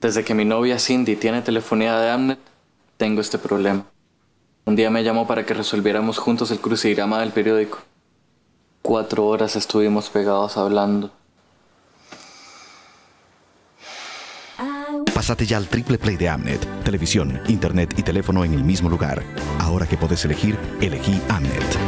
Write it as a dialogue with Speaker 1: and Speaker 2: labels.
Speaker 1: Desde que mi novia Cindy tiene telefonía de Amnet, tengo este problema. Un día me llamó para que resolviéramos juntos el crucigrama del periódico. Cuatro horas estuvimos pegados hablando.
Speaker 2: Pásate ya al triple play de Amnet. Televisión, internet y teléfono en el mismo lugar. Ahora que puedes elegir, elegí Amnet.